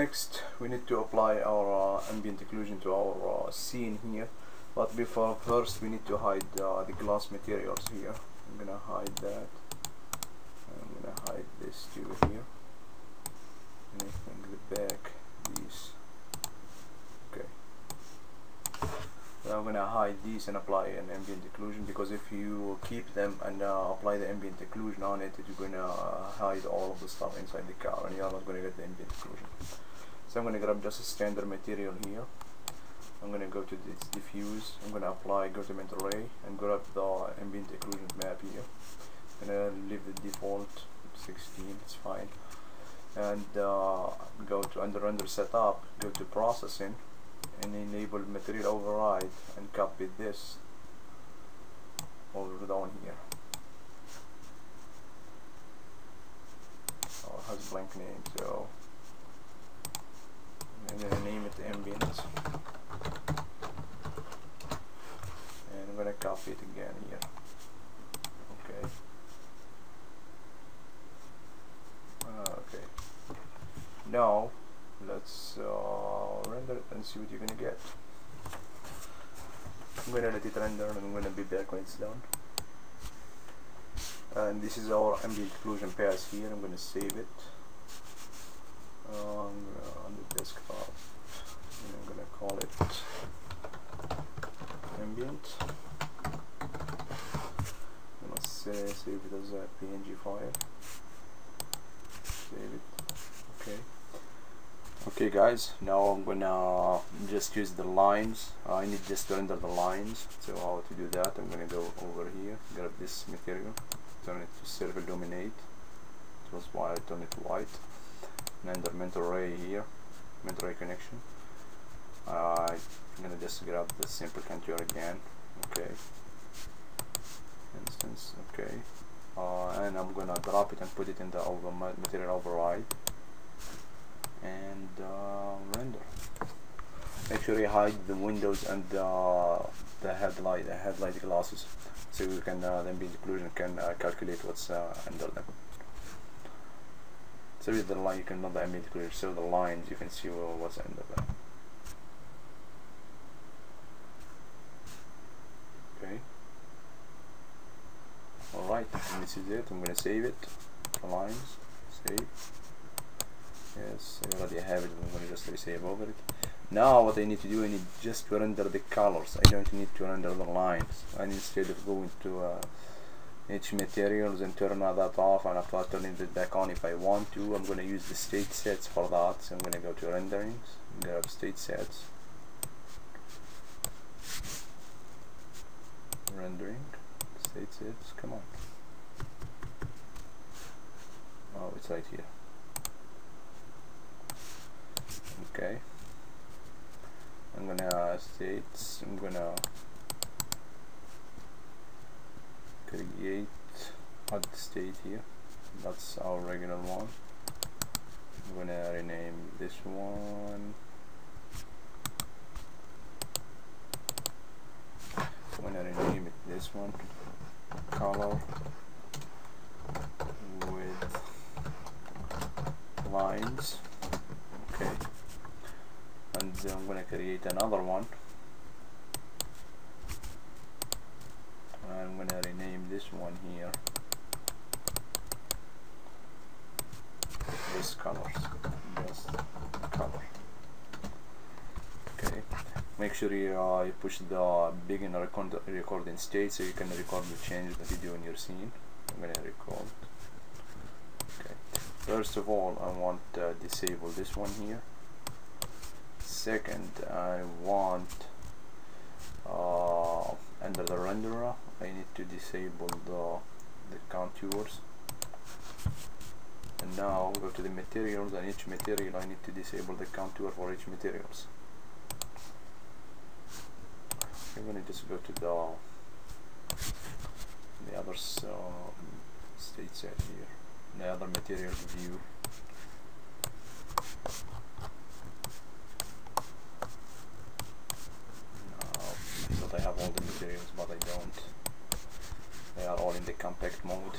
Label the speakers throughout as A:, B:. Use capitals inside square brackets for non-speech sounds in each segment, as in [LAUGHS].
A: next we need to apply our uh, ambient occlusion to our uh, scene here. But before first we need to hide uh, the glass materials here. I'm gonna hide that. I'm gonna hide this too here. And I think the back these okay. So I'm gonna hide these and apply an ambient occlusion because if you keep them and uh, apply the ambient occlusion on it you're gonna uh, hide all of the stuff inside the car and you're not gonna get the ambient occlusion so I'm gonna grab just a standard material here. I'm gonna go to this diffuse. I'm gonna apply Guertement array and grab the ambient occlusion map here. And then leave the default 16 it's fine. And uh, go to under render setup go to processing and enable material override and copy this over down here. Oh it has blank name so I'm gonna name it ambient and I'm gonna copy it again here. Okay. Uh, okay. Now let's uh, render it and see what you're gonna get. I'm gonna let it render and I'm gonna be back when it's done. And this is our ambient occlusion pass here. I'm gonna save it. Uh, I'm gonna, on the desktop and I'm gonna call it ambient I'm gonna say, save it as a PNG file save it okay. Okay guys now I'm gonna just use the lines. I need just to render the lines so how to do that I'm gonna go over here grab this material turn it to self illuminate that's why I turn it white. And under mental ray here mental ray connection. Uh, I'm gonna just grab the simple contour again. Okay. Instance okay uh, and I'm gonna drop it and put it in the over material override. And uh, render. Make sure you hide the windows and uh, the headlight the headlight glasses so you can uh, then be occlusion can uh, calculate what's uh, under them. So with the line you can not the ambient occlusion so the lines you can see what's under them. Okay alright this is it. I'm gonna save it. Lines save. Yes I already have it. I'm to just save over it. Now what I need to do I need just to render the colors. I don't need to render the lines. And instead of going to uh, H materials and turn that off and after turning it back on if I want to I'm going to use the state sets for that. So I'm going to go to renderings. Grab state sets. Rendering state sets come on. Oh it's right here? Okay. I'm gonna state I'm gonna create add state here. That's our regular one. I'm gonna rename this one. I'm gonna rename it this one color with lines. Okay. And then I'm gonna create another one. I'm gonna rename this one here. This colors just color okay make sure you, uh, you push the begin record recording state so you can record the change that you do in your scene. I'm gonna record. Okay. First of all I want to disable this one here. Second I want uh, under the renderer I need to disable the, the contours and now go to the materials. And each material I need to disable the contour for each materials I'm gonna just go to the the other uh, state set here. The other materials view. I have all the materials but I don't. They are all in the compact mode.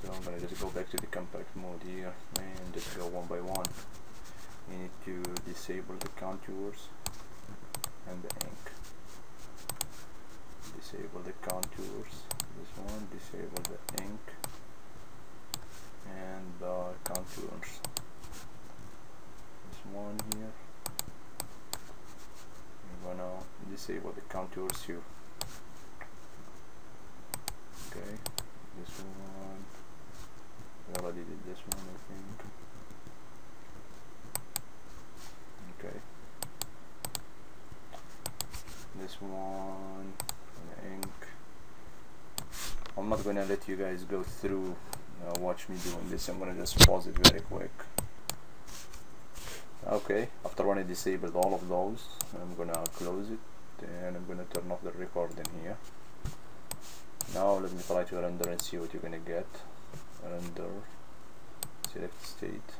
A: So I'm gonna just go back to the compact mode here and just go one by one. You need to disable the contours and the ink. Disable the contours this one disable the ink and the contours. This one here. I'm gonna disable the contours here. Okay this one. We already did this one I think okay this one ink I'm gonna let you guys go through uh, watch me doing this. I'm gonna just pause it very quick. Okay after when I disabled all of those I'm gonna close it and I'm gonna turn off the recording here. Now let me try to render and see what you're gonna get. Render select state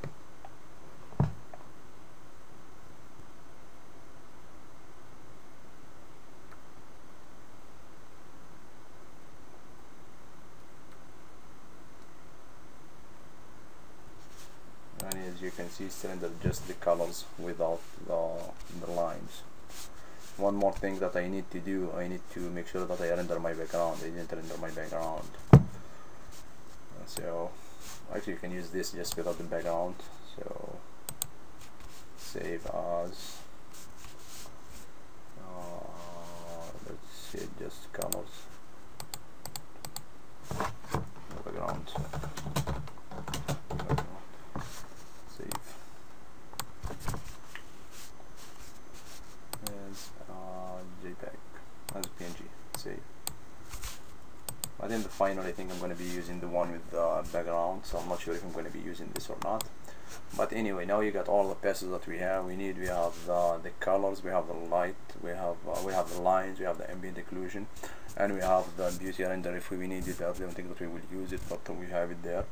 A: and as it's rendered just the colors without the, the lines. One more thing that I need to do I need to make sure that I render my background. I didn't render my background. So actually you can use this just without the background. So save as uh, let's see just colors. Background save as uh, JPEG as PNG save but in the final I think I'm going to be using the one with the background so I'm not sure if I'm going to be using this or not. But anyway now you got all the pieces that we have. We need we have the, the colors we have the light we have uh, we have the lines we have the ambient occlusion and we have the beauty render if we need it I don't think that we will use it but we have it there.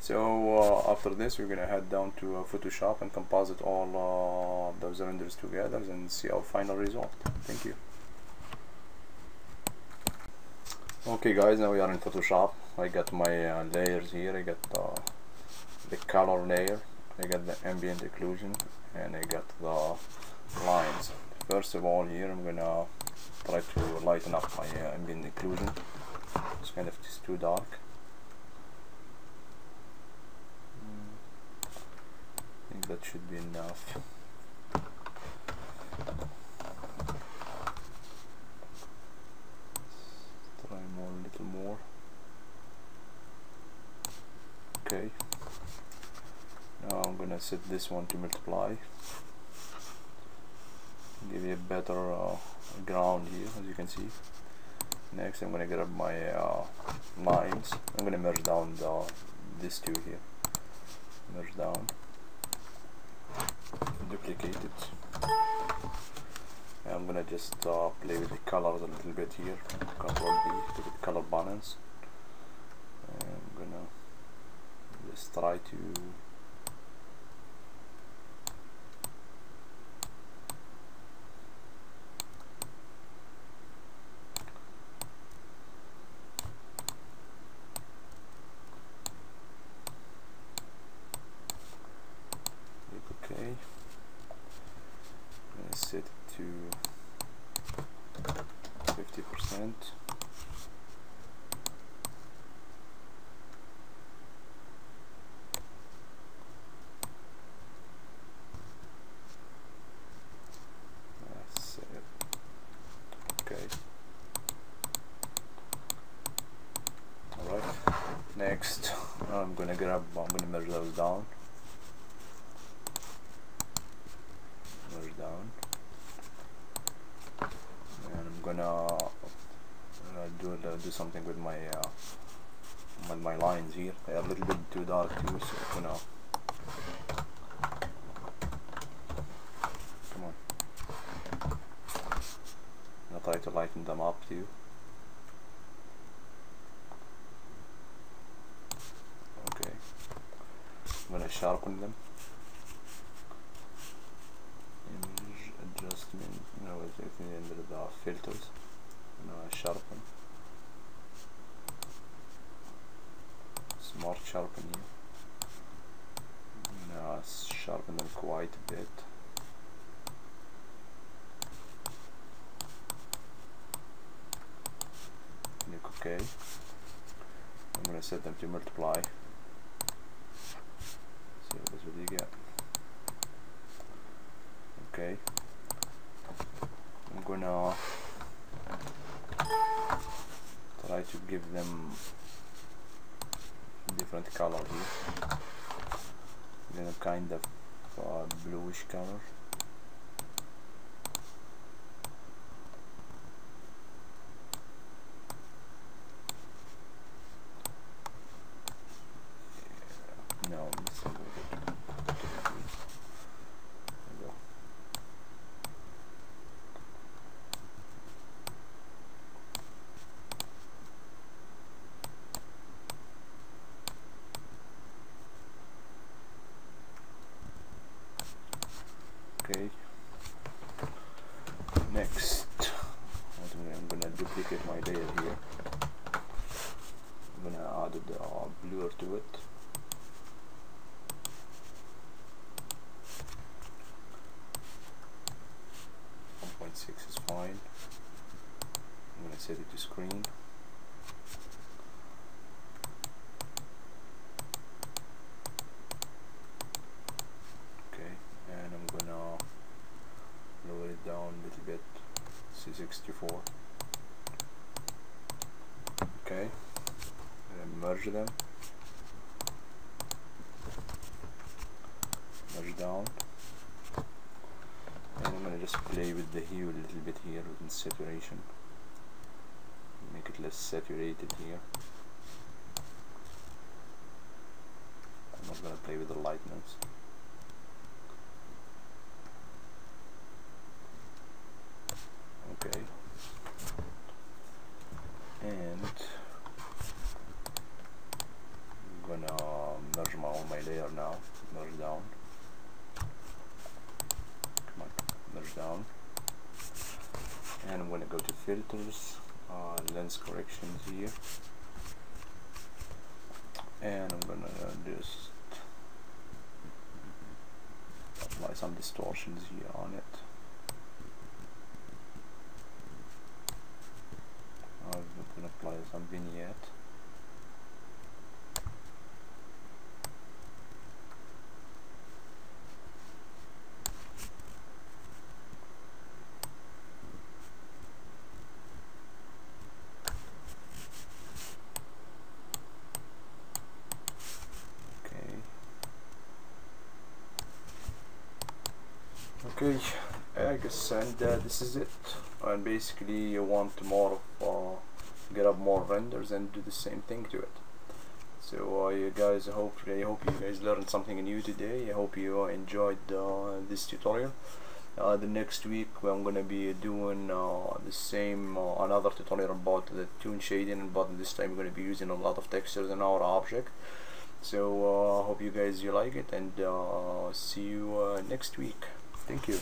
A: So uh, after this we're gonna head down to uh, Photoshop and composite all uh, those renders together and see our final result. Thank you okay guys now we are in Photoshop. I got my uh, layers here. I got uh, the color layer. I got the ambient occlusion and I got the lines. First of all here I'm gonna try to lighten up my uh, ambient occlusion. It's kind of just too dark. I think that should be enough try more a little more okay now I'm gonna set this one to multiply. Give you a better uh, ground here as you can see. Next I'm gonna grab my uh, lines I'm gonna merge down the this two here. Merge down. Duplicate it. I'm gonna just uh, play with the colors a little bit here. Control B to color balance. I'm gonna just try to click OK I'm gonna set it to 50 percent That's it. Okay. Alright. Next, [LAUGHS] I'm gonna grab. I'm gonna merge those down. Merge down. And I'm gonna uh, do something with my uh, my lines here. They're a little bit too dark too, so I'm gonna come on. I'll try to lighten them up too. Okay. I'm gonna sharpen them. Image adjustment. No, it's under the filters. I'm gonna sharpen. Smart sharpen here. I'm gonna sharpen them quite a bit. Click OK. I'm gonna set them to multiply. See what this will you get okay I'm gonna try to give them different color here. Then a kind of uh, bluish color no, this is a little bit too heavy. There we go. Okay. Next, I'm gonna duplicate my layer here. I'm gonna add the uh, blur to it. One point six is fine. I'm gonna set it to screen. Okay, and I'm gonna lower it down a little bit. C64. Okay, and merge them. Merge down. And I'm gonna just play with the hue a little bit here with saturation. Make it less saturated here. I'm not gonna play with the lightness. Okay. And I'm gonna my all my layer now. Merge down. Come on, merge down. And I'm gonna go to filters, uh, lens corrections here. And I'm gonna just apply some distortions here on it. I'm gonna apply some vignette. I guess and uh, this is it. And basically, you want more of uh, get up more renders and do the same thing to it. So, uh, you guys, hopefully, I hope you guys learned something new today. I hope you uh, enjoyed uh, this tutorial. Uh, the next week, I'm gonna be doing the same another tutorial about the toon shading, but this time we're gonna be using a lot of textures in our object. So, uh, hope you guys you like it, and see you next week. Thank you.